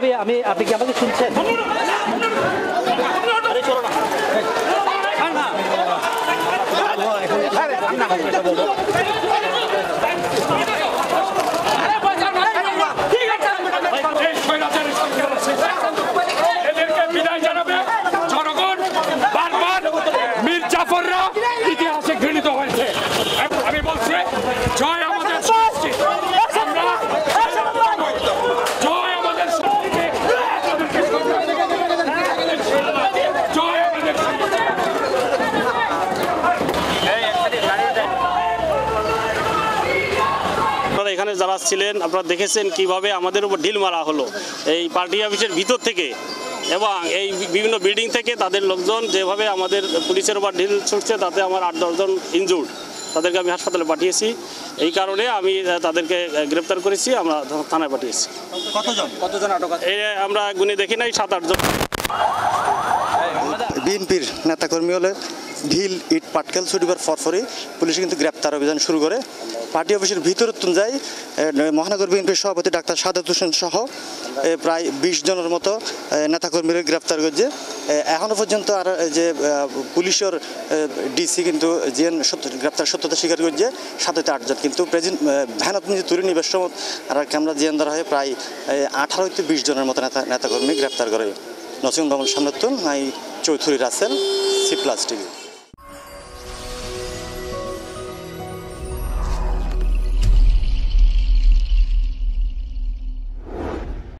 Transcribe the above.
সারাবি আমি আপনি কি আমাকে শুনছেন না এখানে যারা ছিলেন আপনারা দেখেছেন কীভাবে আমাদের উপর ঢিল মারা হলো। এই পার্টি অফিসের ভিতর থেকে এবং এই বিভিন্ন বিল্ডিং থেকে তাদের লোকজন যেভাবে আমাদের পুলিশের উপর ঢিল ছুটছে তাতে আমার আট দশজন ইনজুর্ড তাদেরকে আমি হাসপাতালে পাঠিয়েছি। এই কারণে আমি তাদেরকে গ্রেপ্তার করেছি আমরা থানায় পাঠিয়েছি। কতজন? কতজন আটক আছে? আমরা গুনে দেখি নাই সাত আটজন বিএনপির নেতাকর্মী হলে ঢিল ইট পাটকেল ছুটিবার পরপরই পুলিশ কিন্তু গ্রেপ্তার অভিযান শুরু করে। পার্টি অফিসের ভিতরে যাই মহানগর বিএনপির সভাপতি ডাক্তার সাদাত হোসেন সহ প্রায় বিশ জনের মতো নেতাকর্মীরা গ্রেপ্তার করছে। এ, এখনও পর্যন্ত আর যে পুলিশের ডিসি কিন্তু জিএন সত্য গ্রেপ্তার সত্যতা স্বীকার করছে সাথে আটজন। কিন্তু প্রেজেন্ট ভ্যানত নিজে তুলে নিবেশ আর ক্যামেরা জিয়ান ধরা হয় প্রায় আঠারো থেকে বিশ জনের মতো নেতা নেতাকর্মী গ্রেপ্তার করে। নসিম বাবুল সামনে তুন নাই Chowdhury Rasel C plus TV.